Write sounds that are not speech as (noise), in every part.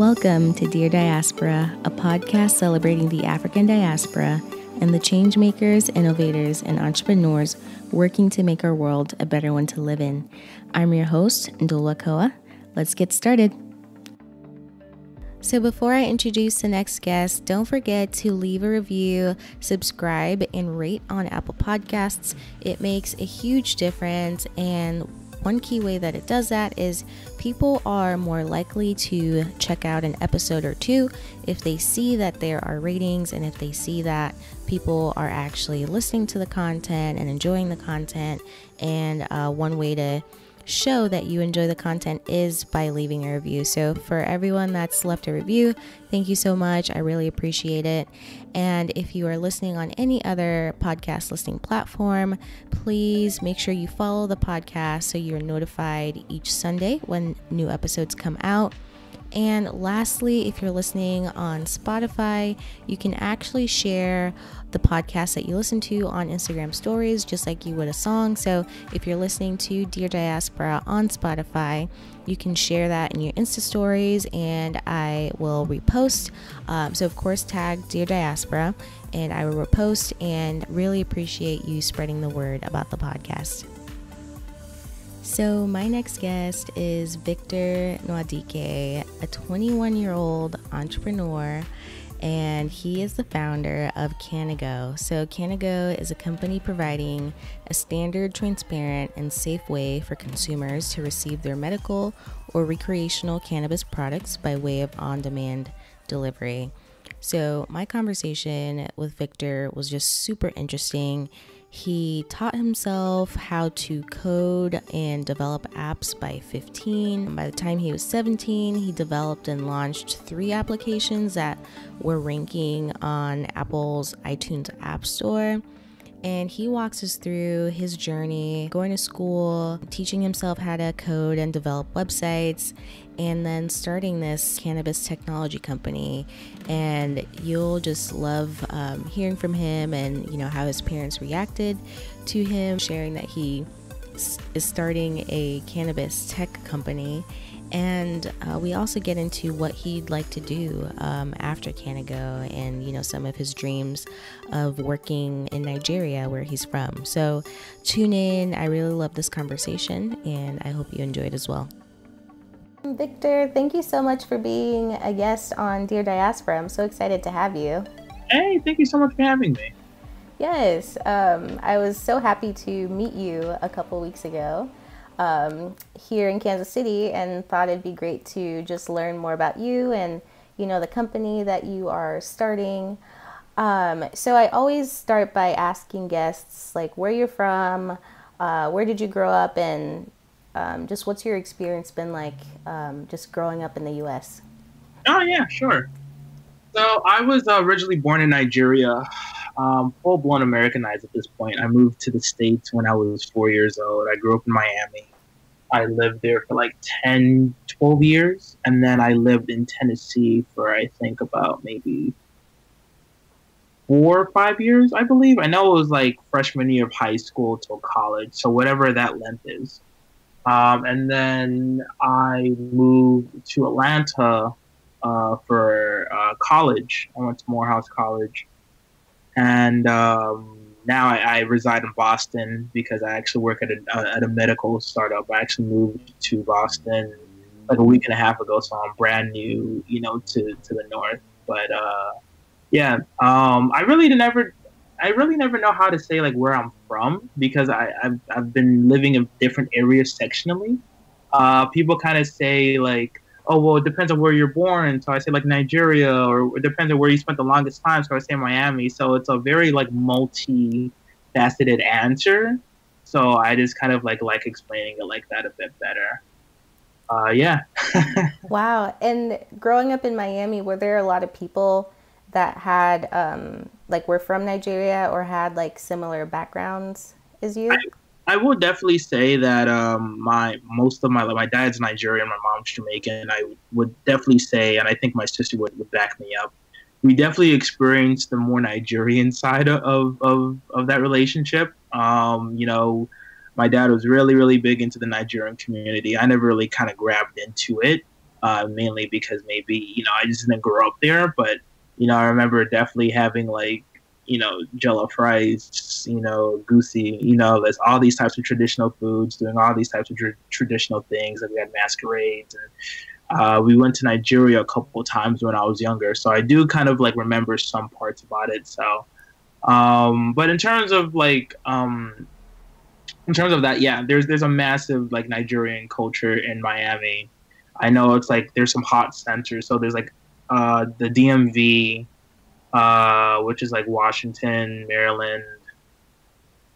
Welcome to Dear Diaspora, a podcast celebrating the African diaspora and the change makers, innovators, and entrepreneurs working to make our world a better one to live in. I'm your host, Ndola Koa. Let's get started. So, before I introduce the next guest, don't forget to leave a review, subscribe, and rate on Apple Podcasts. It makes a huge difference. And one key way that it does that is people are more likely to check out an episode or two if they see that there are ratings and if they see that people are actually listening to the content and enjoying the content. And uh, one way to show that you enjoy the content is by leaving a review. So, for everyone that's left a review, thank you so much. I really appreciate it. And if you are listening on any other podcast listening platform, please make sure you follow the podcast so you're notified each Sunday when new episodes come out. And lastly, if you're listening on Spotify, you can actually share the podcast that you listen to on Instagram stories, just like you would a song. So if you're listening to Dear Diaspora on Spotify, you can share that in your Insta stories and I will repost. Um, so, of course, tag Dear Diaspora and I will repost and really appreciate you spreading the word about the podcast. So, my next guest is Victor Nwadike, a 21 year old entrepreneur, and he is the founder of CannaGo. So, CannaGo is a company providing a standard, transparent, and safe way for consumers to receive their medical or recreational cannabis products by way of on demand delivery. So, my conversation with Victor was just super interesting. He taught himself how to code and develop apps by 15. By the time he was 17, he developed and launched three applications that were ranking on Apple's iTunes App Store and he walks us through his journey going to school, teaching himself how to code and develop websites, and then starting this cannabis technology company. And you'll just love um, hearing from him and you know how his parents reacted to him sharing that he is starting a cannabis tech company and uh, we also get into what he'd like to do um, after CannaGo and, you know, some of his dreams of working in Nigeria, where he's from. So tune in. I really love this conversation, and I hope you enjoy it as well. Victor, thank you so much for being a guest on Dear Diaspora. I'm so excited to have you. Hey, thank you so much for having me. Yes, um, I was so happy to meet you a couple weeks ago um, here in Kansas City and thought it'd be great to just learn more about you and you know the company that you are starting. Um, so I always start by asking guests like where you're from, uh, where did you grow up, and um, just what's your experience been like um, just growing up in the U.S. Oh yeah, sure. So I was originally born in Nigeria, um, full blown Americanized at this point. I moved to the States when I was four years old. I grew up in Miami. I lived there for like 10, 12 years. And then I lived in Tennessee for, I think, about maybe four or five years, I believe. I know it was like freshman year of high school till college. So whatever that length is. Um, and then I moved to Atlanta uh, for uh, college. I went to Morehouse College. And um, now I, I, reside in Boston because I actually work at a, uh, at a medical startup. I actually moved to Boston like a week and a half ago, so I'm brand new, you know, to, to the north. But uh, yeah, um, I really never, I really never know how to say like where I'm from because I, I've, I've been living in different areas sectionally. Uh, people kind of say like, oh well it depends on where you're born. So i say like nigeria or it depends on where you spent the longest time. So i say miami. So it's a very like multi-faceted answer. So i just kind of like like explaining it like that a bit better. Uh, yeah. (laughs) Wow. And growing up in miami were there a lot of people that had um, like were from nigeria or had like similar backgrounds as you? I, I will definitely say that um, my most of my my dad's Nigerian, my mom's Jamaican. I would definitely say, and I think my sister would, would back me up. We definitely experienced the more Nigerian (laughs) side of of, of that relationship. Um, you know, my dad was really really big into the Nigerian community. I never really kind of grabbed into it. uh, mainly because maybe you know I just didn't grow up there. But you know, I remember definitely having like you know jollof rice, you know egusi, you know, there's all these types of traditional foods, doing all these types of tr- traditional things. And we had masquerades and. Uh, we went to Nigeria a couple times when I was younger, so I do kind of like remember some parts about it. So, um, but in terms of like um, in terms of that, yeah, there's there's a massive like Nigerian culture in Miami. I know it's like there's some hot centers. So there's like uh, the DMV, uh, which is like Washington, Maryland,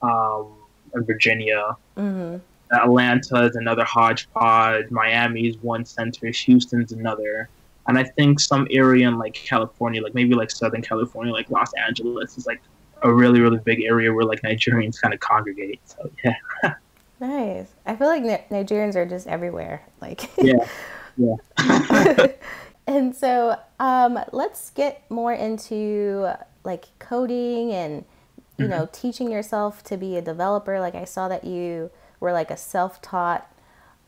um, and Virginia. Mm-hmm. Atlanta is another hodgepodge. Miami is one center. Houston's another. And I think some area in like California, like maybe like Southern California, like Los Angeles, is like a really really big area where like Nigerians kind of congregate. So yeah. (laughs) nice. I feel like Nigerians are just everywhere. Like yeah, (laughs) yeah. (laughs) and so um, let's get more into like coding and you mm-hmm. know teaching yourself to be a developer. Like I saw that you were like a self-taught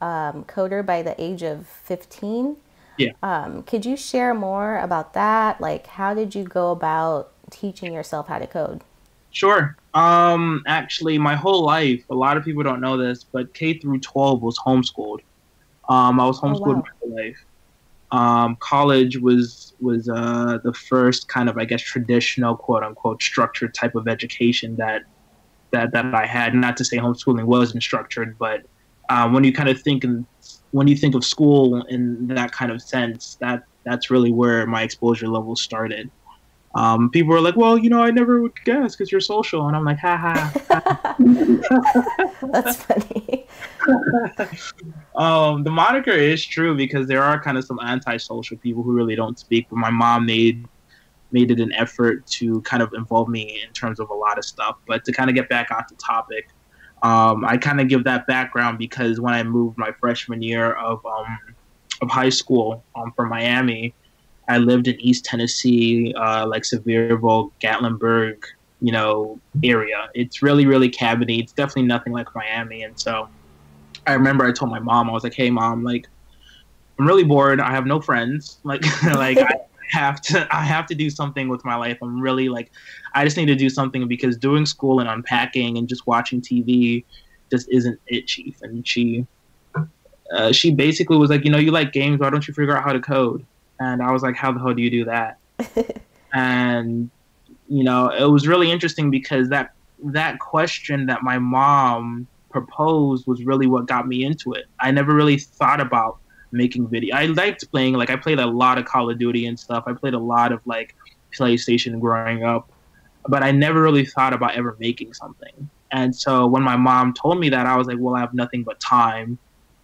um, coder by the age of 15 yeah um, could you share more about that like how did you go about teaching yourself how to code? Sure. Um, actually, my whole life, a lot of people don't know this, but K through 12 was homeschooled. Um, I was homeschooled oh, wow. my whole life. Um, college was was uh, the first kind of, I guess, traditional quote unquote structured type of education that that that I had. Not to say homeschooling wasn't structured, but um, when you kind of think in, when you think of school in that kind of sense, that that's really where my exposure level started um, people were like, "Well, you know, I never would guess because you're social," and I'm like, "Ha ha." (laughs) That's funny. (laughs) um, the moniker is true because there are kind of some antisocial people who really don't speak. But my mom made made it an effort to kind of involve me in terms of a lot of stuff. But to kind of get back onto topic, um, I kind of give that background because when I moved my freshman year of um, of high school um, from Miami I lived in East Tennessee, uh, like Sevierville, Gatlinburg, you know, area. It's really, really cabiny. It's definitely nothing like Miami. And so I remember I told my mom, I was like, hey, mom, like, I'm really bored. I have no friends. (laughs) Like, like I have to, I have to do something with my life. I'm really like, I just need to do something because doing school and unpacking and just watching TV just isn't it, chief. And she, uh, she basically was like, you know, you like games. Why don't you figure out how to code? and I was like, how the hell do you do that? (laughs) and you know, it was really interesting because that that question that my mom proposed was really what got me into it. I never really thought about making video. I liked playing like I played a lot of Call of Duty and stuff. I played a lot of like PlayStation growing up, but I never really thought about ever making something. And so when my mom told me that, I was like, well, I have nothing but time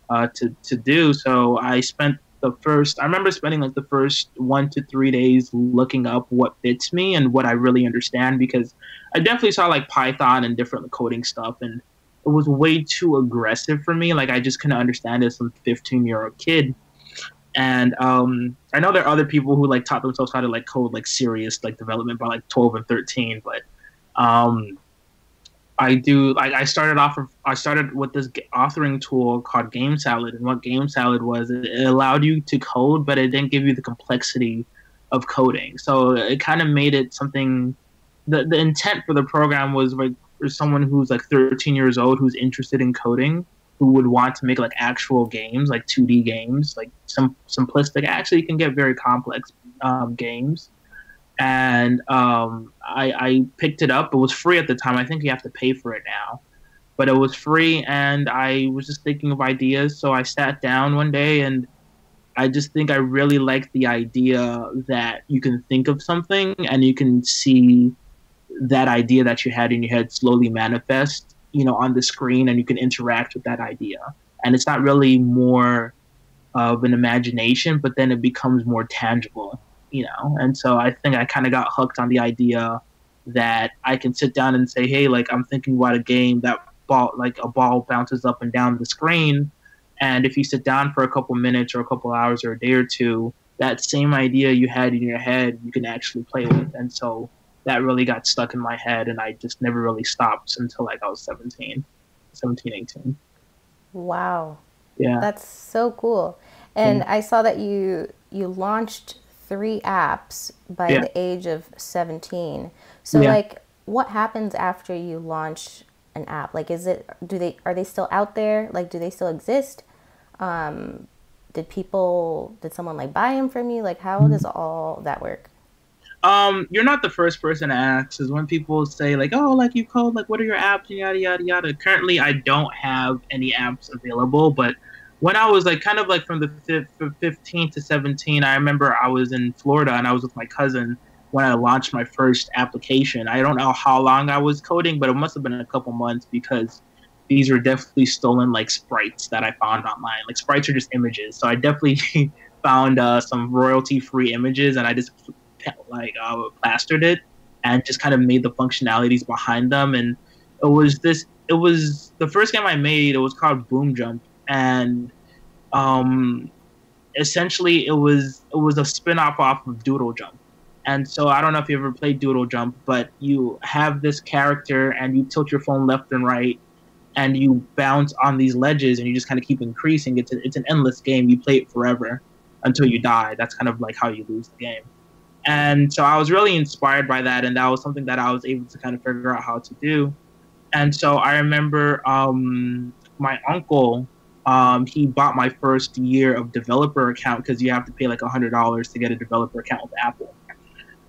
uh, to to do. So I spent the first i remember spending like the first one to three days looking up what fits me and what i really understand because i definitely saw like python and different coding stuff and it was way too aggressive for me like i just couldn't understand it as some 15 year old kid and um, i know there are other people who like taught themselves how to like code like serious like development by like 12 and 13 but um, I do like I started off of, I started with this authoring tool called GameSalad, and what GameSalad was, it allowed you to code, but it didn't give you the complexity of coding. So it kind of made it something. The the intent for the program was like for someone who's like 13 years old who's interested in coding, who would want to make like actual games, like 2D games, like some simplistic. Actually, you can get very complex um, games and um, I, I, picked it up. It was free at the time. I think you have to pay for it now, but it was free, and I was just thinking of ideas. So I sat down one day, and I just think I really liked the idea that you can think of something and you can see that idea that you had in your head slowly manifest, you know, on the screen, and you can interact with that idea. And it's not really more of an imagination, but then it becomes more tangible you know. And so I think I kind of got hooked on the idea that I can sit down and say, hey, like I'm thinking about a game that ball, like a ball bounces up and down the screen, and if you sit down for a couple minutes or a couple hours or a day or two, that same idea you had in your head, you can actually play with. And so that really got stuck in my head, and I just never really stopped until like I was 17, 17, 18. Wow. Yeah. That's so cool. And. I saw that you you launched three apps by yeah. the age of 17. So yeah. like what happens after you launch an app? Like is it do they are they still out there? Like do they still exist? Um did people did someone like buy them from you? Like how mm. does all that work? Um, you're not the first person to ask. Is when people say like, "Oh, like you code, like what are your apps?" yada yada yada. Currently, I don't have any apps available, but when I was like kind of like from the 15 to 17, I remember I was in Florida and I was with my cousin when I launched my first application. I don't know how long I was coding, but it must have been a couple months because these were definitely stolen like sprites that I found online. Like sprites are just images, so I definitely (laughs) found uh, some royalty-free images and I just like uh, plastered it and just kind of made the functionalities behind them. And it was this. It was the first game I made. It was called Boom Jump and um, essentially it was it was a spin-off off of Doodle Jump. And so I don't know if you ever played Doodle Jump, but you have this character and you tilt your phone left and right and you bounce on these ledges and you just kind of keep increasing. It's a, it's an endless game. You play it forever until you die. That's kind of like how you lose the game. And so I was really inspired by that, and that was something that I was able to kind of figure out how to do. And so I remember um, my uncle um, he bought my first year of developer account because you have to pay like a hundred dollars to get a developer account with Apple.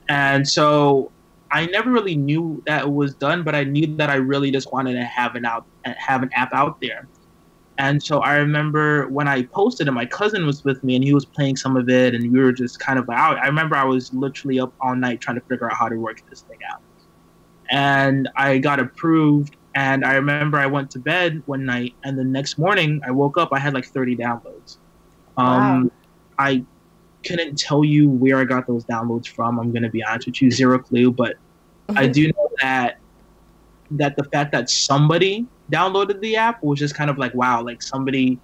And so I never really knew that it was done, but I knew that I really just wanted to have an out have an app out there. And so I remember when I posted it, my cousin was with me and he was playing some of it, and we were just kind of like, I remember I was literally up all night trying to figure out how to work this thing out. And I got approved and I remember I went to bed one night, and the next morning I woke up. I had like 30 downloads. Um, wow. I couldn't tell you where I got those downloads from. I'm gonna be honest with you, zero clue. But I (laughs) do know that that the fact that somebody downloaded the app was just kind of like wow, like somebody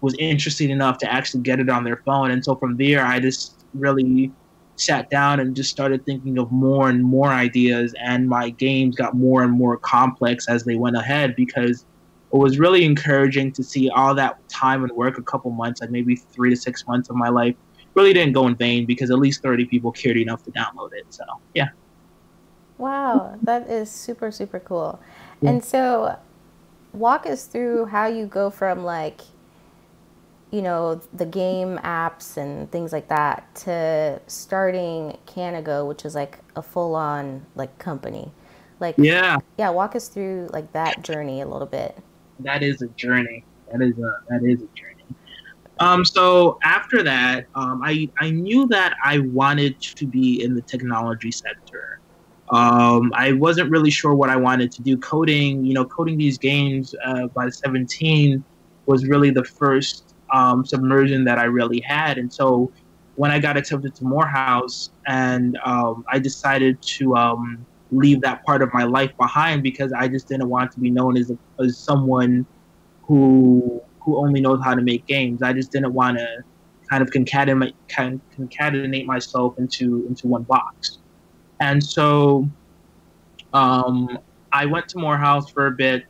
was interested enough to actually get it on their phone. And so from there, I just really sat down and just started thinking of more and more ideas and my games got more and more complex as they went ahead because it was really encouraging to see all that time and work a couple months like maybe three to six months of my life really didn't go in vain because at least 30 people cared enough to download it so yeah wow that is super super cool yeah. and so walk us through how you go from like you know the game apps and things like that to starting CannaGo, which is like a full on like company. Like yeah, yeah. Walk us through like that journey a little bit. That is a journey. That is a that is a journey. Um, so after that, um, I I knew that I wanted to be in the technology sector. Um, I wasn't really sure what I wanted to do. Coding, you know, coding these games uh, by 17 was really the first um, submersion that I really had. And so when I got accepted to Morehouse, and um, I decided to um, leave that part of my life behind because I just didn't want to be known as, a, as someone who who only knows how to make games. I just didn't want to kind of concatenate concatenate myself into into one box. And so um, I went to Morehouse for a bit.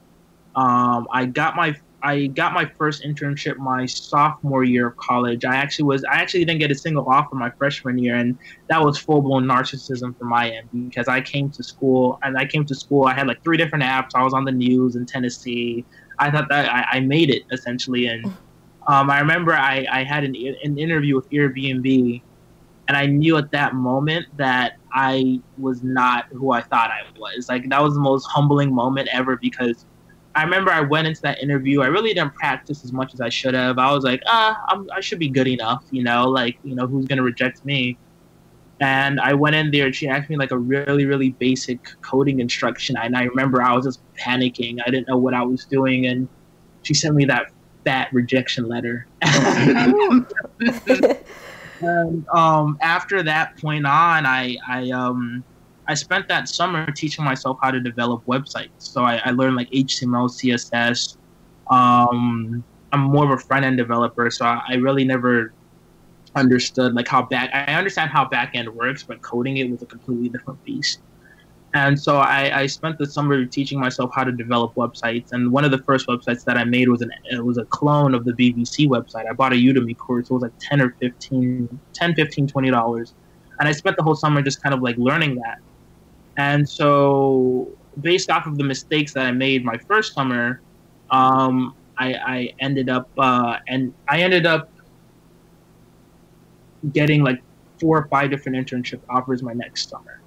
Um, I got my I got my first internship my sophomore year of college. I actually was I actually didn't get a single offer my freshman year, and that was full blown narcissism from my end because I came to school and I came to school. I had like three different apps. I was on the news in Tennessee. I thought that I, I made it essentially, and um, I remember I, I had an, an interview with Airbnb, and I knew at that moment that I was not who I thought I was. Like that was the most humbling moment ever because I remember I went into that interview. I really didn't practice as much as I should have. I was like, ah, I'm, I should be good enough, you know, like, you know, who's going to reject me? And I went in there and she asked me like a really, really basic coding instruction. And I remember I was just panicking. I didn't know what I was doing. And she sent me that fat rejection letter. (laughs) (laughs) and um, after that point on, I, I, um, I spent that summer teaching myself how to develop websites. So I, I learned like HTML, CSS. Um, I'm more of a front end developer, so I, I really never understood like how back. I understand how back end works, but coding it was a completely different beast. And so I, I spent the summer teaching myself how to develop websites. And one of the first websites that I made was an it was a clone of the BBC website. I bought a Udemy course. It was like 10 or 15, 10, 15, 20 dollars. And I spent the whole summer just kind of like learning that. And so based off of the mistakes that I made my first summer, um, I, I ended up uh, and I ended up getting like four or five different internship offers my next summer.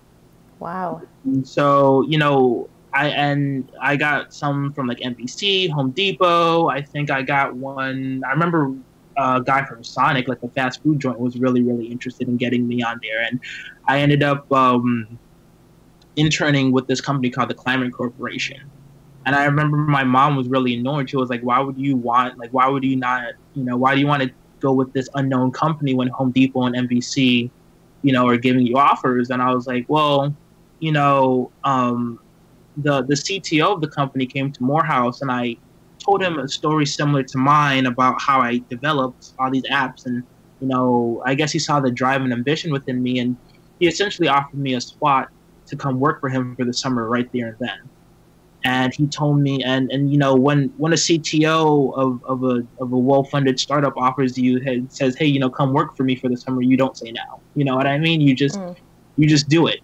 Wow. And so, you know, I and I got some from like NBC, Home Depot. I think I got one. I remember a guy from Sonic, like a fast food joint, was really really interested in getting me on there, and I ended up um, interning with this company called the Climate Corporation. And I remember my mom was really annoyed. She was like, "Why would you want? Like, why would you not? You know, why do you want to go with this unknown company when Home Depot and NBC, you know, are giving you offers?" And I was like, "Well." You know, um, the the CTO of the company came to Morehouse, and I told him a story similar to mine about how I developed all these apps, and you know, I guess he saw the drive and ambition within me, and he essentially offered me a spot to come work for him for the summer right there and then. And he told me, and, and you know, when when a CTO of, of a of a well funded startup offers you, hey, says, hey, you know, come work for me for the summer, you don't say no. You know what I mean? You just mm. you just do it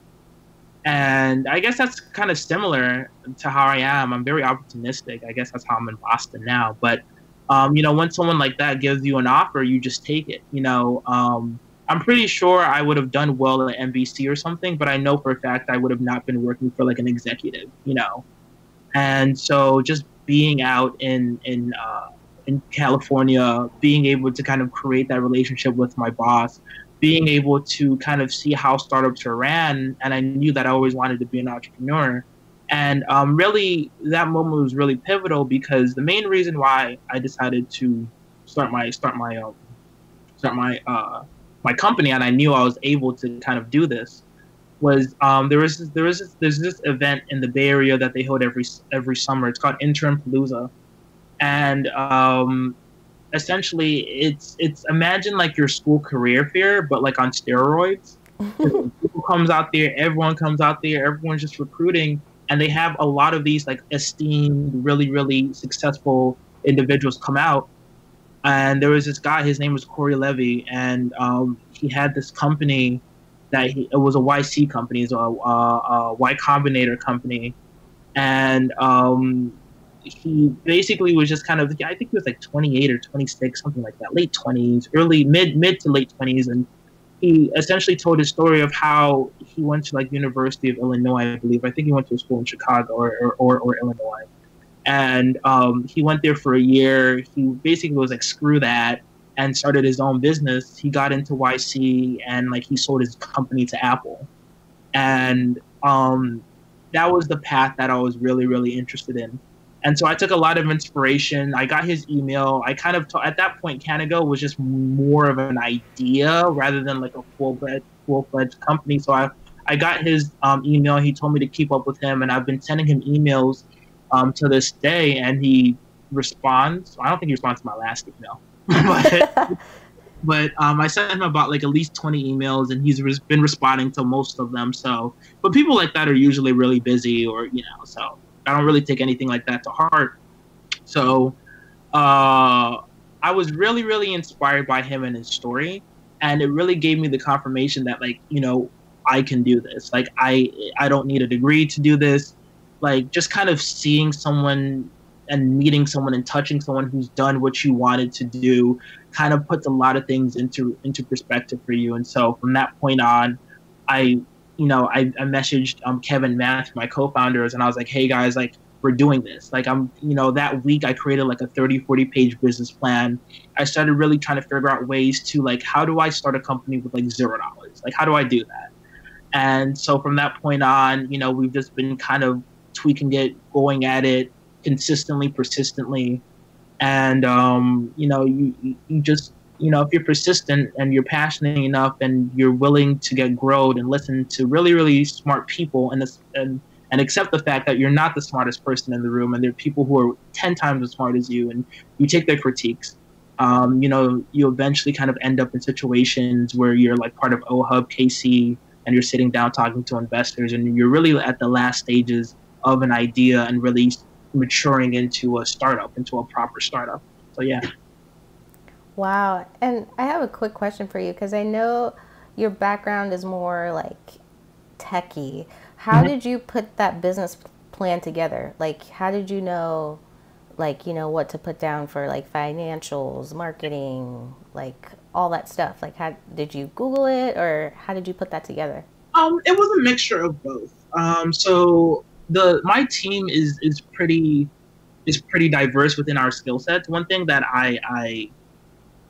and I guess that's kind of similar to how I am. I'm very opportunistic. I guess that's how I'm in Boston now. But um, you know, when someone like that gives you an offer, you just take it. You know, um, I'm pretty sure I would have done well at NBC or something, but I know for a fact I would have not been working for like an executive. You know, and so just being out in in uh, in California, being able to kind of create that relationship with my boss, being able to kind of see how startups are ran, and I knew that I always wanted to be an entrepreneur. And um, really, that moment was really pivotal because the main reason why I decided to start my start my um, start my uh, my company, and I knew I was able to kind of do this, was um, there was there was there's this event in the Bay Area that they hold every every summer. It's called Intern Palooza, and um, essentially it's it's imagine like your school career fair but like on steroids. (laughs) People comes out there everyone comes out there everyone's just recruiting and they have a lot of these like esteemed really really successful individuals come out. And there was this guy his name was cory levy and um, he had this company that he, it was a yc company so a, a, a y combinator company. And um, he basically was just kind of I think he was like 28 or 26, something like that, late 20s, early mid mid to late 20s, and he essentially told his story of how he went to like University of Illinois, I believe. I think he went to a school in Chicago or or, or, or Illinois, and um, he went there for a year. He basically was like screw that and started his own business. He got into YC and like he sold his company to Apple, and um, that was the path that I was really really interested in and so I took a lot of inspiration. I got his email. I kind of t- at that point, CannaGo was just more of an idea rather than like a full fledged full fledged company. So I I got his um, email. He told me to keep up with him, and I've been sending him emails um, to this day, and he responds. I don't think he responds to my last email, (laughs) but. (laughs) but um, I sent him about like at least 20 emails, and he's res- been responding to most of them. So, but people like that are usually really busy, or you know, so I don't really take anything like that to heart. So uh, I was really, really inspired by him and his story, and it really gave me the confirmation that like you know I can do this. Like I I don't need a degree to do this. Like just kind of seeing someone and meeting someone and touching someone who's done what you wanted to do kind of puts a lot of things into into perspective for you. And so from that point on, I you know, I, I messaged um, Kevin Math, my co-founders, and I was like, hey guys, like we're doing this. Like I'm, you know, that week I created like a 30, 40 page business plan. I started really trying to figure out ways to like, how do I start a company with like zero dollars? Like, how do I do that? And so from that point on, you know, we've just been kind of tweaking it, going at it consistently, persistently. And, um, you know, you, you just you know, if you're persistent and you're passionate enough and you're willing to get growed and listen to really, really smart people and and and accept the fact that you're not the smartest person in the room and there are people who are 10 times as smart as you and you take their critiques um, you know you eventually kind of end up in situations where you're like part of ohub kc and you're sitting down talking to investors and you're really at the last stages of an idea and really maturing into a startup, into a proper startup. So yeah. Wow. And I have a quick question for you because I know your background is more like techie. How mm-hmm. did you put that business plan together? Like, how did you know, like, you know, what to put down for like financials, marketing, like all that stuff? Like, how did you Google it or how did you put that together? Um, it was a mixture of both. Um, so the my team is is pretty is pretty diverse within our skill sets. One thing that I I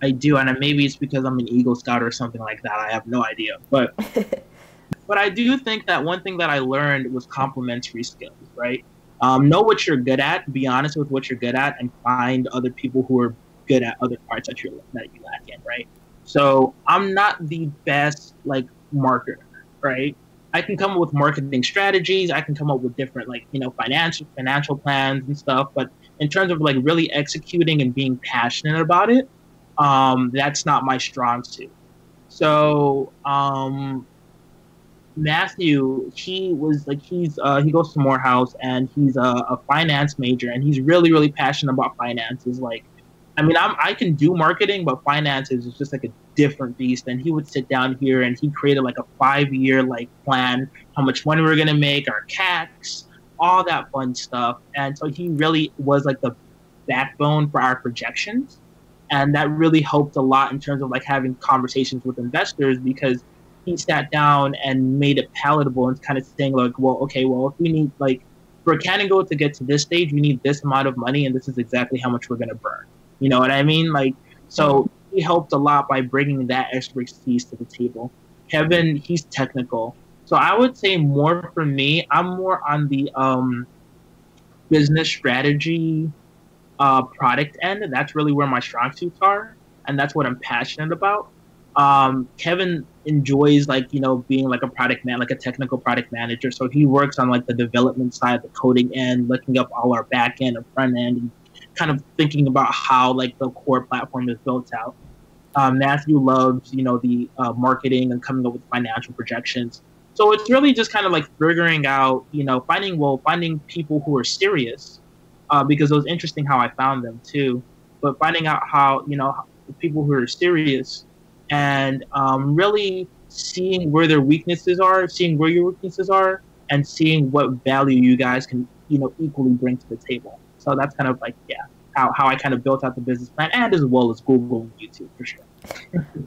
I do, and maybe it's because I'm an Eagle Scout or something like that. I have no idea, but (laughs) but I do think that one thing that I learned was complementary skills. Right, um, know what you're good at, be honest with what you're good at, and find other people who are good at other parts that you that you lack in. Right. So I'm not the best like marketer. Right. I can come up with marketing strategies. I can come up with different like you know financial financial plans and stuff. But in terms of like really executing and being passionate about it, um, that's not my strong suit. So um, Matthew, he was like he's uh, he goes to Morehouse and he's a, a, finance major and he's really really passionate about finances. Like, I mean, I'm, I can do marketing, but finances is just like a different beast. And he would sit down here and he created like a five year like plan, how much money we are gonna make, our CACs, all that fun stuff. And so he really was like the backbone for our projections and that really helped a lot in terms of like having conversations with investors because he sat down and made it palatable and kind of saying like well okay well if we need like for CannaGo to get to this stage we need this amount of money and this is exactly how much we're going to burn. You know what i mean? Like so he helped a lot by bringing that expertise to the table. Kevin he's technical. So i would say more for me i'm more on the um business strategy uh, product end. That's really where my strong suits are, and that's what I'm passionate about. Um, Kevin enjoys like you know being like a product man, like a technical product manager. So he works on like the development side, the coding end, looking up all our back end and front end, and kind of thinking about how like the core platform is built out. Um, Matthew loves you know the uh, marketing and coming up with financial projections. So it's really just kind of like figuring out, you know, finding well, finding people who are serious uh, because it was interesting how I found them too. But finding out how you know people who are serious and um, really seeing where their weaknesses are, seeing where your weaknesses are, and seeing what value you guys can you know equally bring to the table. So that's kind of like yeah how, how I kind of built out the business plan and as well as Google and YouTube for sure.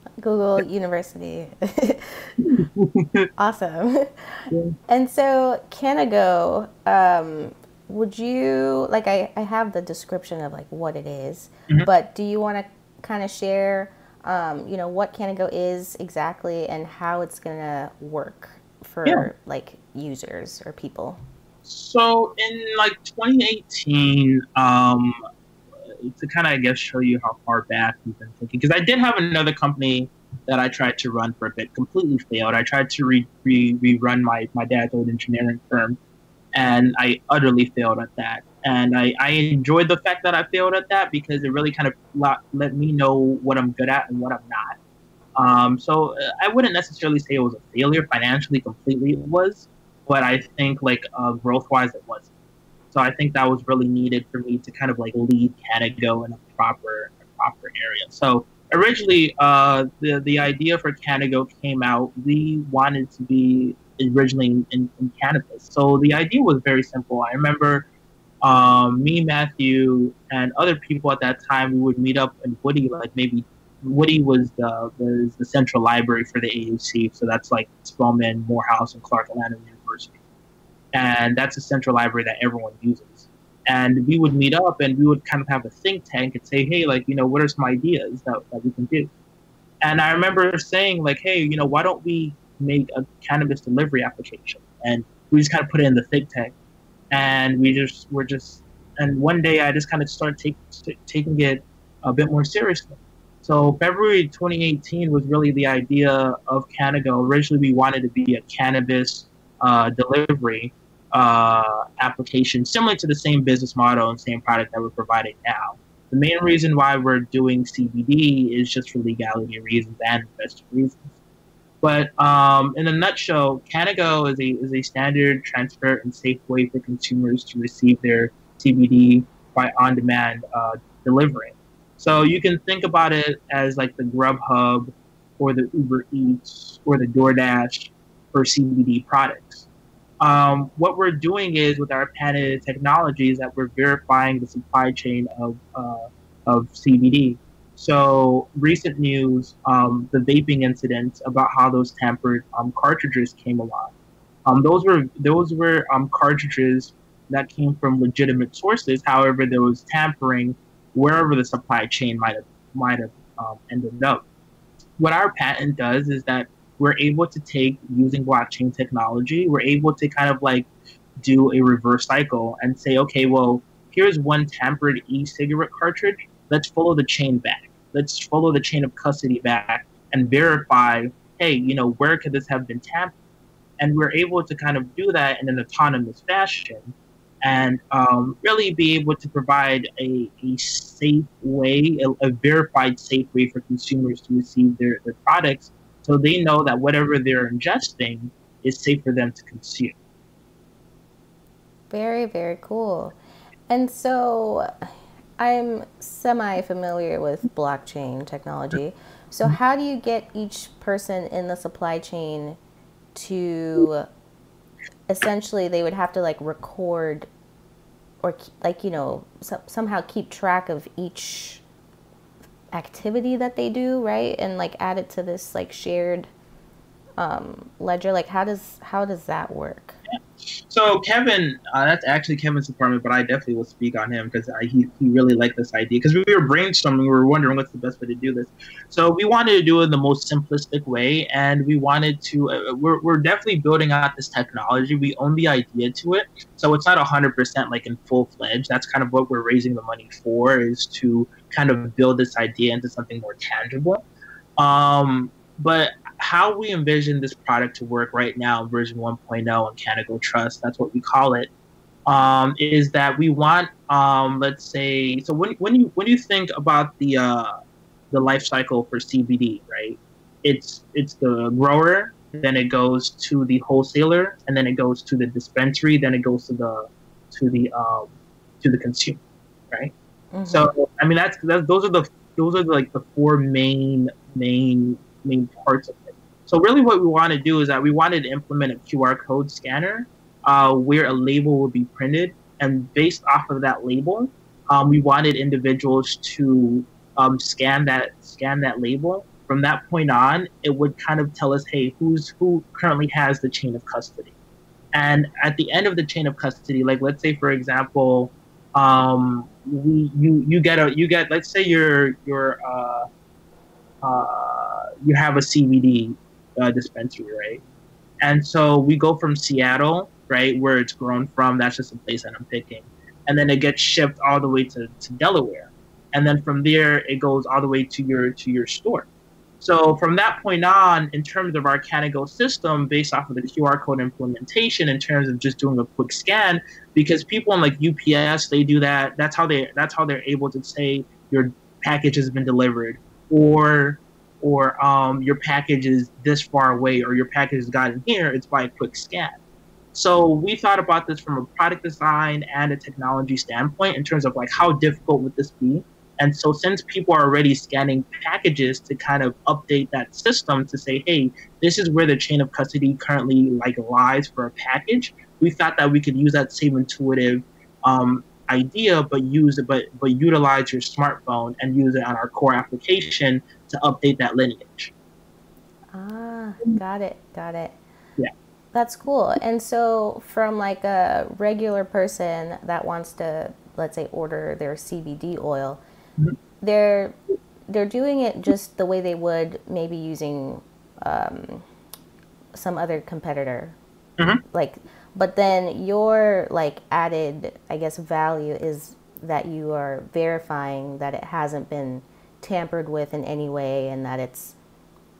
(laughs) Google University. (laughs) awesome. Yeah. And so CannaGo, um, would you like I, I have the description of like what it is, mm-hmm. but do you want to kind of share um, you know what CannaGo is exactly and how it's gonna work for yeah. like users or people? So in like 2018, um, to kind of I guess show you how far back we've been thinking, because I did have another company that I tried to run for a bit, completely failed. I tried to re, re rerun my my dad's old engineering firm, and I utterly failed at that. And I, I enjoyed the fact that I failed at that because it really kind of let, me know what I'm good at and what I'm not. Um, so uh, I wouldn't necessarily say it was a failure financially, completely it was, but I think like uh, growth wise it was. So I think that was really needed for me to kind of like lead CannaGo in a proper a proper area. So originally, uh, the the idea for CannaGo came out. We wanted to be originally in, in, in cannabis. So the idea was very simple. I remember um, me, Matthew, and other people at that time, we would meet up in Woody, like maybe Woody was the, the, the central library for the AUC. So that's like Spelman, Morehouse, and Clark Atlanta University. And that's a central library that everyone uses. And we would meet up and we would kind of have a think tank and say, hey, like, you know, what are some ideas that, that we can do? And I remember saying, like, hey, you know, why don't we make a cannabis delivery application, and we just kind of put it in the think tank, and we just were just, and one day I just kind of started take, taking it a bit more seriously. So February 2018 was really the idea of CannaGo. Originally, we wanted to be a cannabis uh, delivery uh, application, similar to the same business model and same product that we're providing now. The main reason why we're doing CBD is just for legality reasons and investor reasons. But um, in a nutshell, CannaGo is a is a standard, transparent, and safe way for consumers to receive their CBD by on-demand uh, delivery. So you can think about it as like the Grubhub or the Uber Eats or the DoorDash for CBD products. Um, what we're doing is with our patented technology is that we're verifying the supply chain of uh, of CBD. So recent news, um, the vaping incidents about how those tampered um, cartridges came along. Um, those were those were um, cartridges that came from legitimate sources. However, there was tampering wherever the supply chain might have might have um, ended up. What our patent does is that we're able to take using blockchain technology, we're able to kind of like do a reverse cycle and say, okay, well, here's one tampered e-cigarette cartridge. Let's follow the chain back. Let's follow the chain of custody back and verify, hey, you know, where could this have been tampered? And we're able to kind of do that in an autonomous fashion and um, really be able to provide a, a safe way, a, a, verified safe way for consumers to receive their, their products so they know that whatever they're ingesting is safe for them to consume. Very, very cool. And so I'm semi familiar with blockchain technology. So, mm-hmm. how do you get each person in the supply chain to essentially they would have to like record or like, you know, so, somehow keep track of each activity that they do, right? And like add it to this like shared um, ledger. Like how does how does that work? So Kevin, uh, that's actually Kevin's department, but I definitely will speak on him because he, he really liked this idea because we were brainstorming, we were wondering what's the best way to do this. So we wanted to do it in the most simplistic way, and we wanted to. Uh, we're, we're definitely building out this technology. We own the idea to it, so it's not hundred percent like in full fledged. That's kind of what we're raising the money for, is to kind of build this idea into something more tangible. Um, but how we envision this product to work right now, version 1.0 and CannaGo Trust, that's what we call it, um, is that we want, um, let's say, so when, when you when you think about the uh, the life cycle for CBD, right? It's it's the grower, then it goes to the wholesaler, and then it goes to the dispensary, then it goes to the to the um, to the consumer, right? Mm-hmm. So I mean that's, that's those are the those are the, like the four main main main parts of. So really, what we want to do is that we wanted to implement a QR code scanner uh, where a label would be printed, and based off of that label, um, we wanted individuals to um, scan that scan that label. From that point on, it would kind of tell us, hey, who's who currently has the chain of custody. And at the end of the chain of custody, like let's say for example, um, we you you get a you get let's say you're you're uh, uh, you have a CBD uh, dispensary, right? And so we go from Seattle, right, where it's grown from. That's just a place that I'm picking, and then it gets shipped all the way to, to Delaware, and then from there it goes all the way to your to your store. So from that point on, in terms of our CannaGo system, based off of the QR code implementation, in terms of just doing a quick scan, because people on like UPS, they do that. That's how they that's how they're able to say your package has been delivered, or or um, your package is this far away, or your package has gotten here. It's by a quick scan. So we thought about this from a product design and a technology standpoint in terms of like how difficult would this be and so since people are already scanning packages to kind of update that system to say, hey, this is where the chain of custody currently like lies for a package, we thought that we could use that same intuitive um, idea, but use it, but but utilize your smartphone and use it on our core application to update that lineage. Ah, got it, got it. Yeah. That's cool. And so, from like a regular person that wants to, let's say, order their CBD oil, they're they're doing it just the way they would maybe using um, some other competitor mm-hmm. like but then your like added i guess value is that you are verifying that it hasn't been tampered with in any way and that it's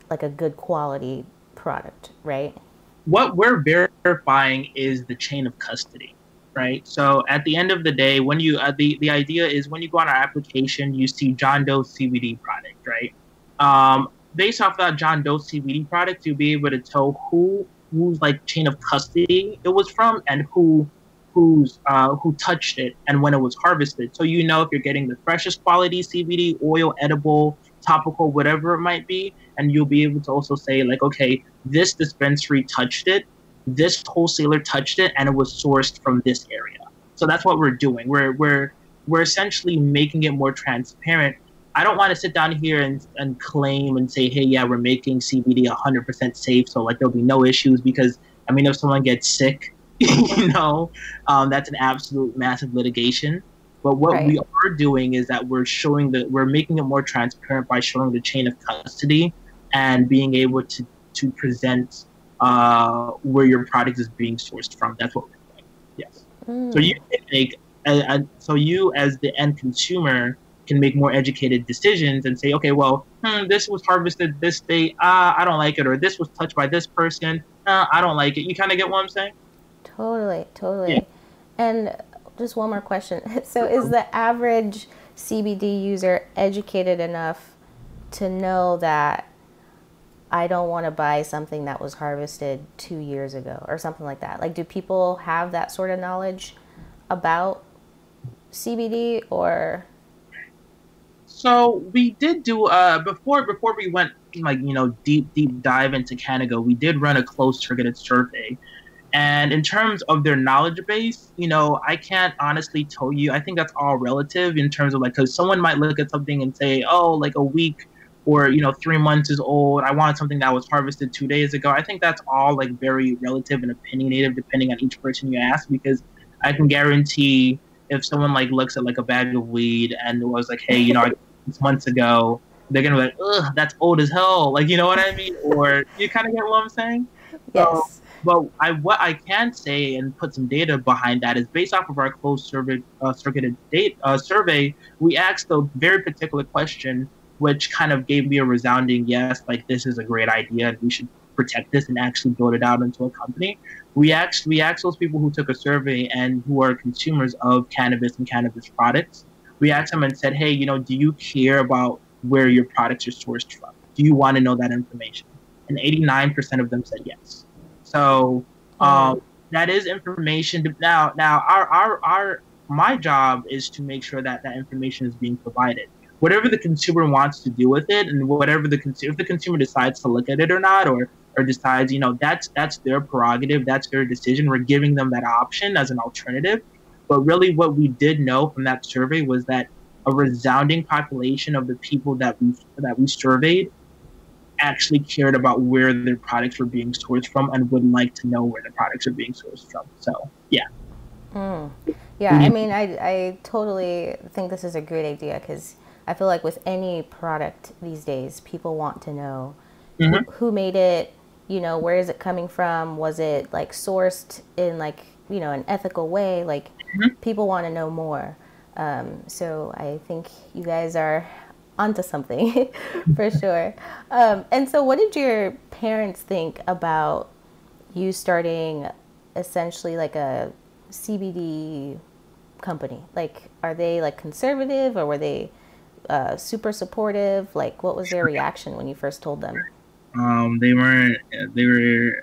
like a good quality product right what we're verifying is the chain of custody right? So at the end of the day, when you uh, the the idea is when you go on our application, you see John Doe CBD product, right? Um, based off that John Doe CBD product, you'll be able to tell who whose like chain of custody it was from and who who's uh, who touched it and when it was harvested. So you know if you're getting the freshest quality CBD oil, edible, topical, whatever it might be, and you'll be able to also say like, okay, this dispensary touched it, this wholesaler touched it, and it was sourced from this area. So that's what we're doing. We're we're we're essentially making it more transparent. I don't want to sit down here and, and claim and say, hey, yeah, we're making CBD 100% safe, so like there'll be no issues because I mean, if someone gets sick, (laughs) you know, um, that's an absolute massive litigation. But what right. we are doing is that we're showing that we're making it more transparent by showing the chain of custody and being able to to present uh, where your product is being sourced from. That's what we're doing. Yes. Mm. So you can make uh, uh, so you as the end consumer can make more educated decisions and say, okay, well, hmm, this was harvested this day. Uh, I don't like it, or this was touched by this person. Uh, I don't like it. You kind of get what I'm saying? Totally, totally. Yeah. And just one more question. (laughs) So, is the average CBD user educated enough to know that I don't want to buy something that was harvested two years ago or something like that? Like, do people have that sort of knowledge about CBD or? So we did do uh before before we went like you know deep deep dive into CannaGo, we did run a closed targeted survey and in terms of their knowledge base, you know, I can't honestly tell you. I think that's all relative in terms of like, because someone might look at something and say, oh, like a week or, you know, three months is old. I wanted something that was harvested two days ago. I think that's all like very relative and opinionated depending on each person you ask, because I can guarantee if someone like looks at like a bag of weed and was like, hey, you know, months ago, they're gonna be like, ugh, that's old as hell. Like, you know what I mean? Or you kind of get what I'm saying? Yes. So, but I, what I can say and put some data behind that is based off of our closed survey, uh, circuited date uh, survey, we asked a very particular question, which kind of gave me a resounding yes, like this is a great idea and we should protect this and actually build it out into a company. We asked we asked those people who took a survey and who are consumers of cannabis and cannabis products. We asked them and said, hey, you know, do you care about where your products are sourced from? Do you want to know that information? And 89% of them said yes. So um, that is information. Now, now our, our our my job is to make sure that that information is being provided. Whatever the consumer wants to do with it, and whatever the consumer, if the consumer decides to look at it or not, or or decides, you know, that's that's their prerogative, that's their decision. We're giving them that option as an alternative. But really, what we did know from that survey was that a resounding population of the people that we that we surveyed actually cared about where their products were being sourced from and would like to know where the products are being sourced from. So, yeah. Mm. Yeah, I mean, I, I totally think this is a great idea because I feel like with any product these days, people want to know mm-hmm. who, who made it, you know, where is it coming from? Was it like sourced in like, you know, an ethical way? Like, mm-hmm. people want to know more. Um, so I think you guys are onto something (laughs) for sure. Um, and so, what did your parents think about you starting essentially like a CBD company? Like, are they like conservative or were they uh, super supportive? Like, what was their reaction when you first told them? Um, they weren't. They were.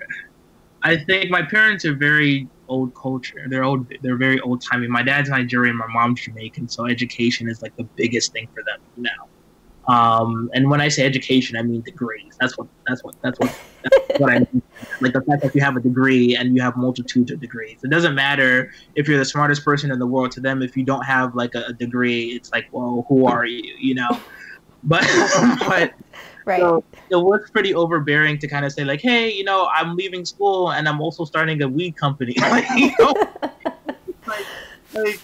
I think my parents are very old culture. They're old. They're very old timey. My dad's Nigerian. My mom's Jamaican. So education is like the biggest thing for them now. Um, and when I say education, I mean degrees. That's what that's what that's what that's what I mean. (laughs) Like the fact that you have a degree and you have multitudes of degrees. It doesn't matter if you're the smartest person in the world to them. If you don't have like a, degree, it's like, well, who are you? You know. But (laughs) but right. So it was pretty overbearing to kind of say like, hey, you know, I'm leaving school and I'm also starting a weed company. (laughs) like, you know, like, like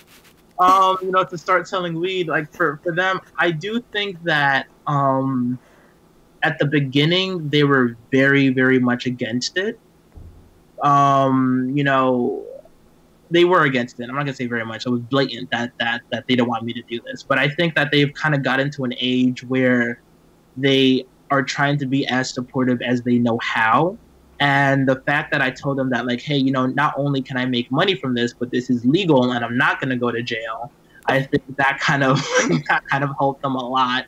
um, you know, to start selling weed. Like for, for them, I do think that um, at the beginning they were very, very much against it. Um, you know, they were against it. I'm not gonna say very much. It was blatant that that that they don't want me to do this. But I think that they've kind of got into an age where they are trying to be as supportive as they know how and the fact that I told them that, like, hey, you know, not only can I make money from this, but this is legal and I'm not going to go to jail. I think that kind of (laughs) that kind of helped them a lot.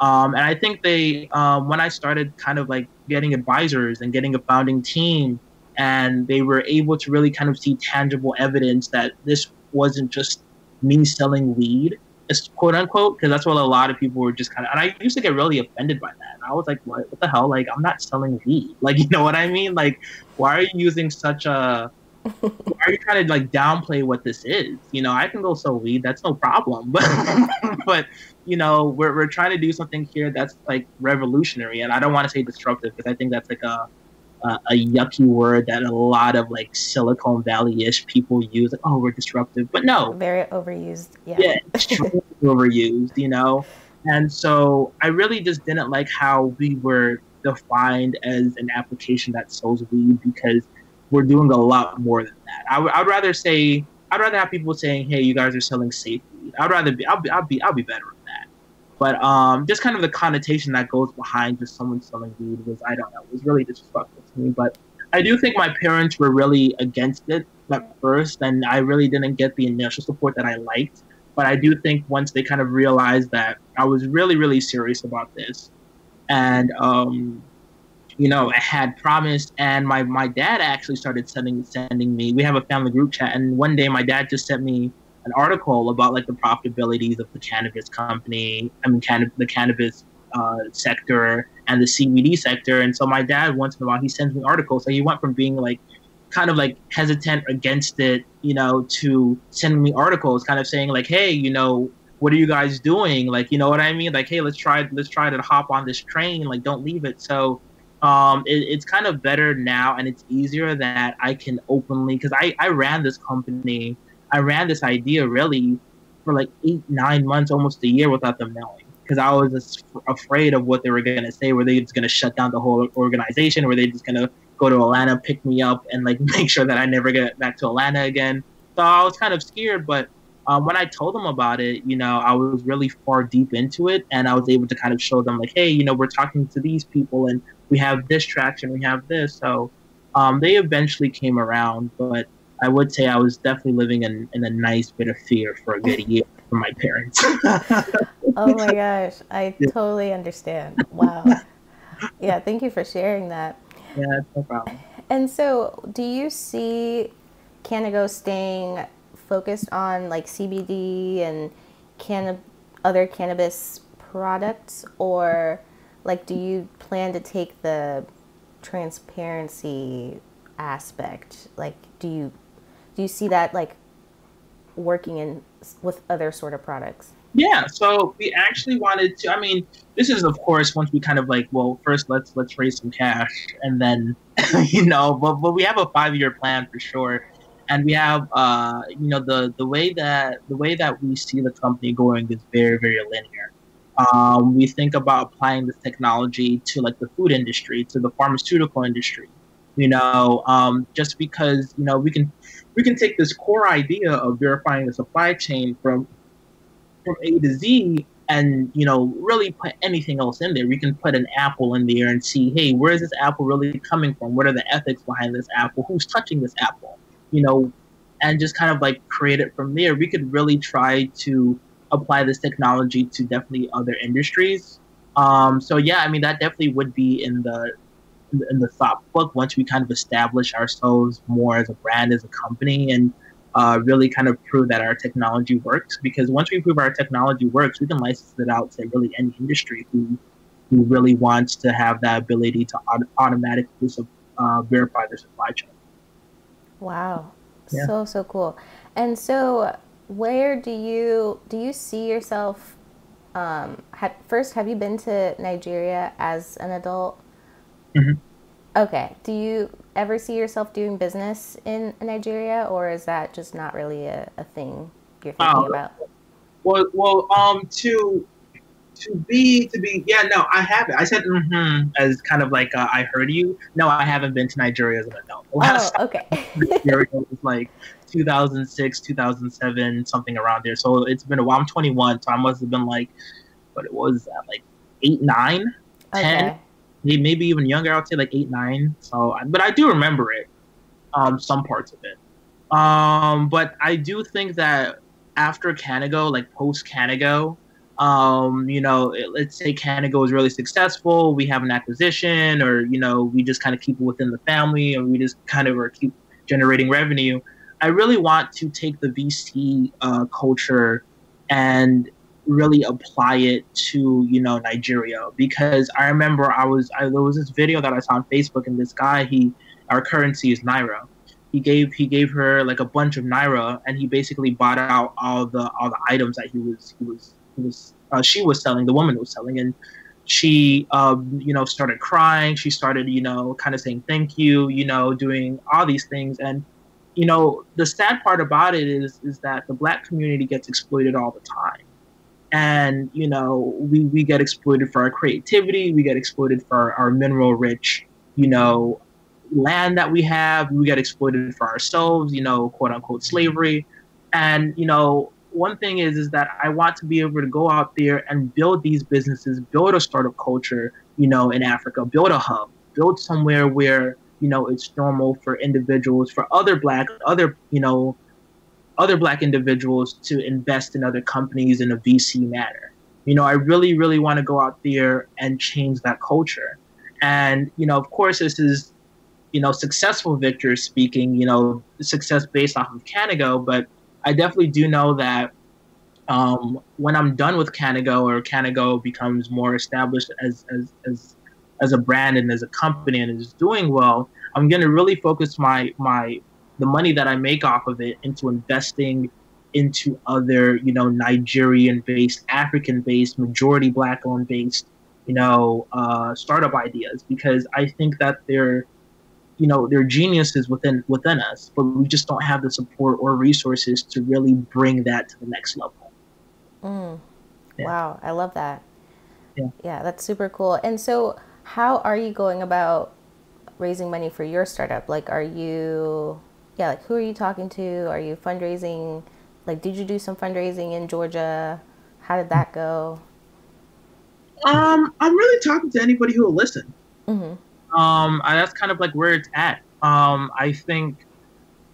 Um, and I think they, um, when I started kind of like getting advisors and getting a founding team, and they were able to really kind of see tangible evidence that this wasn't just me selling weed, quote unquote, because that's what a lot of people were just kind of. And I used to get really offended by that. I was like, what, what the hell? Like, I'm not selling weed. (laughs) Like, you know what I mean? Like, why are you using such a why are you trying to like downplay what this is? You know, I can go sell weed, that's no problem. But (laughs) but you know, we're we're trying to do something here that's like revolutionary, and I don't want to say disruptive because I think that's like a a, a yucky word that a lot of like Silicon Valley ish people use. Like, oh, we're disruptive, but no, very overused. Yeah, yeah, (laughs) overused. You know, and so I really just didn't like how we were defined as an application that sells weed because we're doing a lot more than that. I would I'd rather say I'd rather have people saying, "Hey, you guys are selling safe weed." I'd rather be I'll be I'll be I'll be better at that. But um, just kind of the connotation that goes behind just someone selling weed was I don't know it was really disrespectful to me. But I do think my parents were really against it at first, and I really didn't get the initial support that I liked. But I do think once they kind of realized that I was really really serious about this, and um, you know, I had promised, and my my dad actually started sending sending me. We have a family group chat, and one day my dad just sent me an article about like the profitabilities of the cannabis company. I mean, can, the cannabis uh, sector and the CBD sector. And so my dad once in a while he sends me articles. So he went from being like kind of like hesitant against it, you know, to send me articles, kind of saying like, hey, you know, what are you guys doing? Like, you know what I mean? Like, hey, let's try let's try to hop on this train. Like, don't leave it. So um, it, it's kind of better now and it's easier that I can openly because I, I ran this company, I ran this idea really for like eight, nine months, almost a year without them knowing because I was just afraid of what they were going to say. Were they just going to shut down the whole organization? Were they just going to go to Atlanta, pick me up, and like (laughs) make sure that I never get back to Atlanta again? So I was kind of scared, but um, when I told them about it, you know, I was really far deep into it, and I was able to kind of show them like, hey, you know, we're talking to these people, and we have this traction, we have this. So um, they eventually came around, but I would say I was definitely living in, in a nice bit of fear for a good year for my parents. (laughs) (laughs) oh my gosh, I yeah. totally understand. Wow. yeah, thank you for sharing that. Yeah, no problem. And so, do you see CannaGo staying focused on like CBD and can other cannabis products, or like do you plan to take the transparency aspect? Like, do you do you see that like working in with other sort of products? Yeah, so we actually wanted to. I mean, this is of course once we kind of like, well, first let's let's raise some cash, and then (laughs) you know, but but we have a five year plan for sure, and we have uh you know the the way that the way that we see the company going is very very linear. Um, we think about applying this technology to like the food industry, to the pharmaceutical industry. You know, um, just because you know we can we can take this core idea of verifying the supply chain from from A to Z and you know really put anything else in there. We can put an apple in there and see, hey, where is this apple really coming from? What are the ethics behind this apple? Who's touching this apple? You know, and just kind of like create it from there. We could really try to apply this technology to definitely other industries. Um, so yeah, I mean that definitely would be in the in the thought book once we kind of establish ourselves more as a brand, as a company, and uh, really kind of prove that our technology works. Because once we prove our technology works, we can license it out to really any industry who who really wants to have that ability to auto- automatically uh, verify their supply chain. Wow, yeah. so so cool. And so where do you do you see yourself um, have, first have you been to nigeria as an adult mm-hmm. okay do you ever see yourself doing business in nigeria or is that just not really a, a thing you're thinking uh, about? Well well um to to be to be yeah no i haven't. I said mm-hmm as kind of like uh, i heard you. No i haven't been to nigeria as an adult. Oh okay. nigeria was like 2006, 2007, something around there. So it's been a while. I'm 21, so I must have been like, what it was that, like eight, nine, okay. 10, maybe even younger. I'd say like eight, nine. So, but I do remember it, um, some parts of it. Um, but I do think that after CannaGo, like post CannaGo, um, you know, let's say CannaGo is really successful, we have an acquisition, or you know, we just kind of keep it within the family, and we just kind of are keep generating revenue. I really want to take the VC uh, culture and really apply it to you know Nigeria. Because I remember I was I, there was this video that I saw on Facebook and this guy he our currency is naira. He gave he gave her like a bunch of naira and he basically bought out all the all the items that he was he was he was uh, she was selling the woman was selling. And she um, you know started crying. She started you know kind of saying thank you you know doing all these things. And you know the sad part about it is is that the black community gets exploited all the time and you know we, we get exploited for our creativity we get exploited for our mineral rich you know land that we have we get exploited for ourselves you know quote unquote slavery. And you know one thing is is that i want to be able to go out there and build these businesses build a startup culture you know in africa build a hub build somewhere where you know it's normal for individuals for other black other you know other black individuals to invest in other companies in a VC manner. You know, I really, really want to go out there and change that culture. And, you know, of course, this is, you know, successful Victor speaking, you know, success based off of CannaGo, but I definitely do know that um, when I'm done with CannaGo or CannaGo becomes more established as, as, as, as a brand and as a company and is doing well, I'm going to really focus my, my, the money that I make off of it into investing into other, you know, Nigerian based, African based, majority black owned based, you know, uh, startup ideas because I think that they're, you know, they're geniuses within within us, but we just don't have the support or resources to really bring that to the next level. Mm. Yeah. Wow, I love that. Yeah. yeah, that's super cool. And so, how are you going about raising money for your startup? Like, are you yeah, like who are you talking to? Are you fundraising? Like, did you do some fundraising in Georgia? How did that go? Um, I'm really talking to anybody who will listen. Mm-hmm. Um, I, that's kind of like where it's at. Um, I think,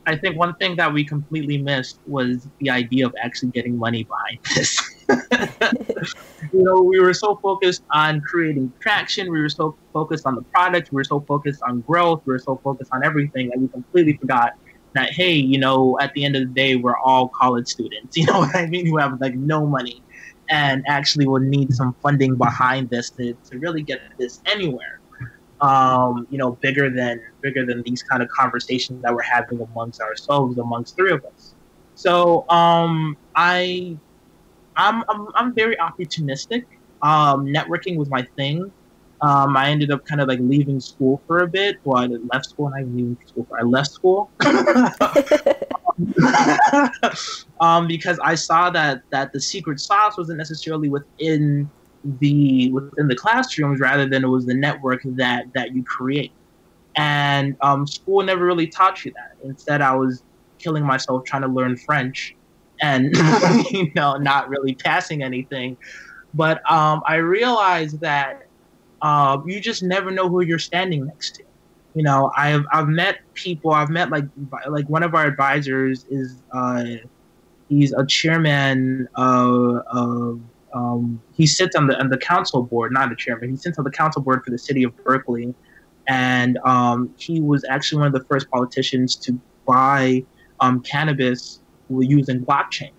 I think one thing that we completely missed was the idea of actually getting money behind this. (laughs) you know, we were so focused on creating traction. We were so focused on the product. We were so focused on growth. We were so focused on everything that we completely forgot that hey, you know, at the end of the day, we're all college students. (laughs) You know what I mean? Who have like no money, and actually will need some funding behind this to, to really get this anywhere. Um, you know, bigger than bigger than these kind of conversations that we're having amongst ourselves, amongst three of us. So um, I, I'm, I'm I'm very opportunistic. Um, networking was my thing. Um, I ended up kind of like leaving school for a bit. Well, I left school and I leaving school. For, I left school (laughs) um, because I saw that that the secret sauce wasn't necessarily within the within the classrooms, rather than it was the network that that you create. And um, school never really taught you that. Instead, I was killing myself trying to learn French, and (laughs) you know, not really passing anything. But um, I realized that uh, you just never know who you're standing next to. You know, I've I've met people. I've met like like one of our advisors is uh, he's a chairman of, of um, he sits on the on the council board, not a chairman. He sits on the council board for the city of Berkeley, and um, he was actually one of the first politicians to buy um, cannabis using blockchain.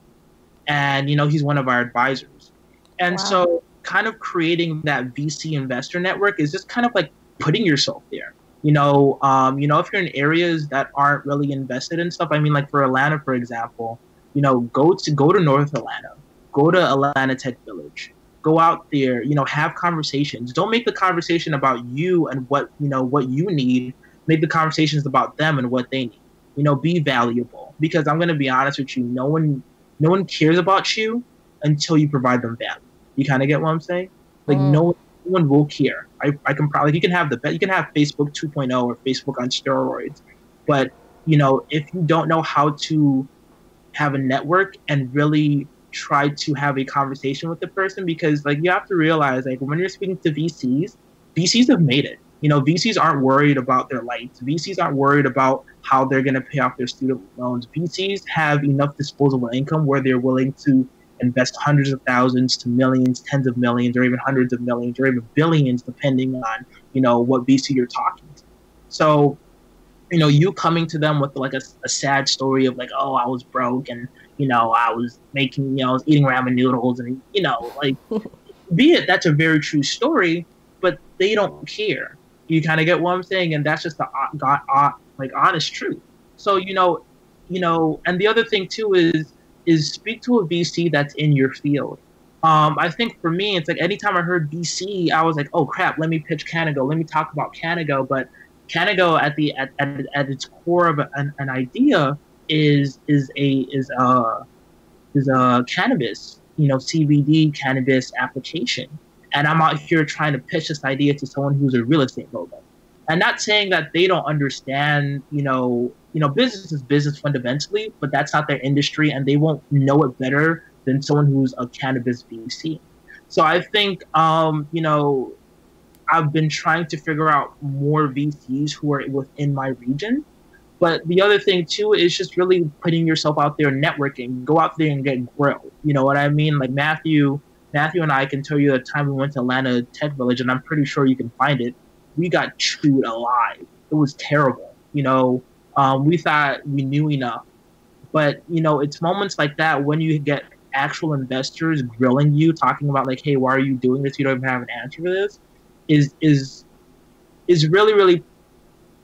And you know, he's one of our advisors. And wow. so kind of creating that VC investor network is just kind of like putting yourself there. You know, um, you know, if you're in areas that aren't really invested in stuff, I mean, like for Atlanta, for example, you know, go to go to North Atlanta, go to Atlanta Tech Village, go out there, you know, have conversations. Don't make the conversation about you and what you know what you need. Make the conversations about them and what they need. You know, be valuable because I'm going to be honest with you. No one, no one cares about you until you provide them value. You kind of get what I'm saying? Like mm. no, one, no one will care. I, I can probably you can have the you can have Facebook 2.0 or Facebook on steroids, but you know if you don't know how to have a network and really try to have a conversation with the person because like you have to realize like when you're speaking to VCs, VCs have made it. You know, VCs aren't worried about their lights. VCs aren't worried about how they're going to pay off their student loans. VCs have enough disposable income where they're willing to invest hundreds of thousands to millions, tens of millions, or even hundreds of millions, or even billions, depending on you know what VC you're talking to. So, you know, you coming to them with like a, a sad story of like, oh, I was broke and you know I was making, you know, I was eating ramen noodles and you know, like, (laughs) be it that's a very true story, but they don't care. You kind of get what I'm saying, and that's just the God, like honest truth. So you know, you know, and the other thing too is is speak to a VC that's in your field. Um, I think for me, it's like anytime I heard VC, I was like, oh crap, let me pitch CannaGo, let me talk about CannaGo. But CannaGo at the at, at, at its core of an, an idea is is a is a is a cannabis, you know, CBD cannabis application. And I'm out here trying to pitch this idea to someone who's a real estate mogul. And not saying that they don't understand, you know, you know, business is business fundamentally, but that's not their industry, and they won't know it better than someone who's a cannabis VC. So I think, um, you know, I've been trying to figure out more VCs who are within my region. But the other thing too is just really putting yourself out there, networking. Go out there and get grilled. You know what I mean? Like Matthew, Matthew and I can tell you the time we went to Atlanta Tech Village, and I'm pretty sure you can find it. We got chewed alive. It was terrible. You know, um, we thought we knew enough, but you know, it's moments like that when you get actual investors grilling you, talking about like, "Hey, why are you doing this? You don't even have an answer for this." Is is is really really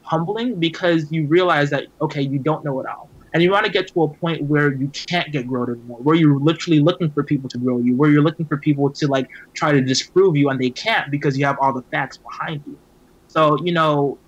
humbling because you realize that okay, you don't know it all, and you want to get to a point where you can't get grilled anymore, where you're literally looking for people to grill you, where you're looking for people to like try to disprove you, and they can't because you have all the facts behind you. So you know,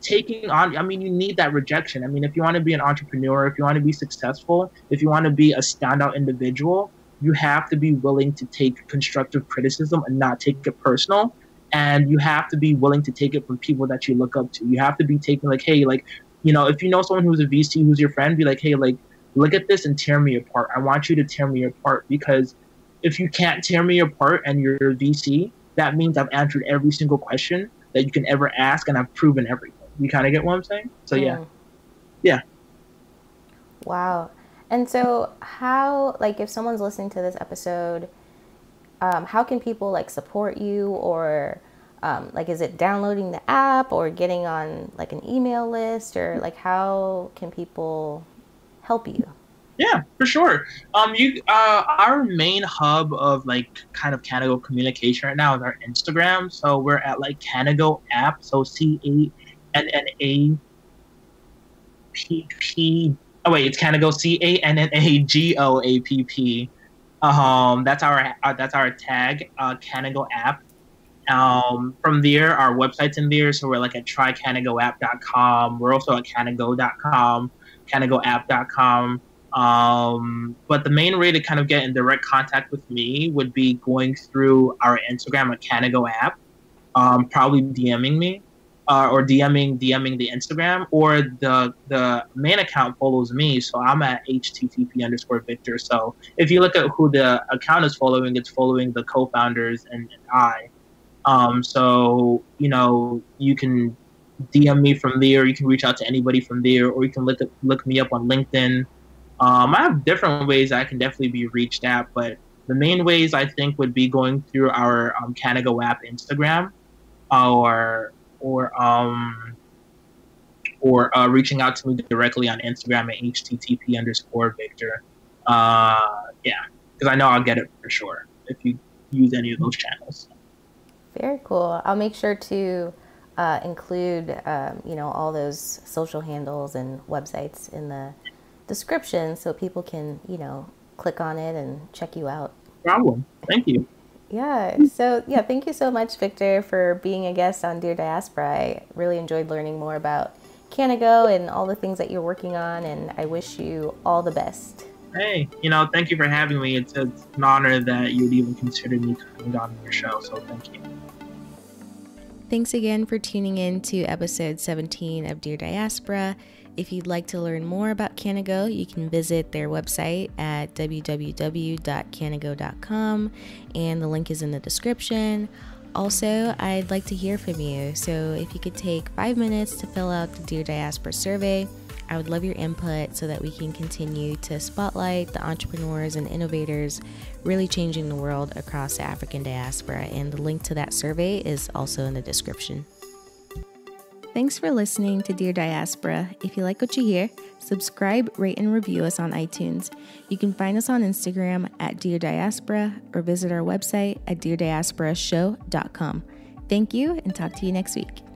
taking on i mean you need that rejection. I mean if you want to be an entrepreneur if you want to be successful if you want to be a standout individual you have to be willing to take constructive criticism and not take it personal. And you have to be willing to take it from people that you look up to. You have to be taking like hey like you know if you know someone who's a vc who's your friend be like hey like look at this and tear me apart. I want you to tear me apart because if you can't tear me apart and you're a vc that means i've answered every single question that you can ever ask and i've proven everything you kind of get what I'm saying? So yeah, mm. yeah. Wow. And so, how like if someone's listening to this episode, um, how can people like support you or um, like is it downloading the app or getting on like an email list or like how can people help you? Yeah, for sure. Um, you uh, our main hub of like kind of CannaGo communication right now is our Instagram. So we're at like CannaGo app. So C A N N A P P. Oh wait, it's CannaGo C A N N A G O A P P. Um, that's our uh, that's our tag, uh, CannaGo app. Um, from there, our website's in there, so we're like at trycanagoapp.com. We're also at canago.com, canagoapp.com. Um, but the main way to kind of get in direct contact with me would be going through our Instagram at CannaGo app, um, probably DMing me uh, or DMing DMing the Instagram, or the the main account follows me. So I'm at http underscore Victor. So if you look at who the account is following, it's following the co-founders and, and I. Um, so you know you can DM me from there. You can reach out to anybody from there, or you can look look me up on LinkedIn. Um, I have different ways I can definitely be reached at, but the main ways I think would be going through our um, CannaGo app Instagram, or or um, or uh, reaching out to me directly on Instagram at http underscore Victor. Uh, yeah, because I know I'll get it for sure if you use any of those channels. Very cool. I'll make sure to uh, include um, you know all those social handles and websites in the description so people can you know click on it and check you out. problem. Thank you. Yeah. So, yeah, thank you so much, Victor, for being a guest on Dear Diaspora. I really enjoyed learning more about CannaGo and all the things that you're working on, and I wish you all the best. Hey, you know, thank you for having me. It's, it's an honor that you'd even consider me coming on your show, so thank you. Thanks again for tuning in to episode 17 of Dear Diaspora. If you'd like to learn more about CannaGo, you can visit their website at www.canago.com, and the link is in the description. Also, I'd like to hear from you, so if you could take five minutes to fill out the Dear Diaspora survey, I would love your input so that we can continue to spotlight the entrepreneurs and innovators really changing the world across the African diaspora. And the link to that survey is also in the description. Thanks for listening to Dear Diaspora. If you like what you hear, subscribe, rate, and review us on iTunes. You can find us on Instagram at Dear Diaspora or visit our website at DearDiasporaShow.com. Thank you and talk to you next week.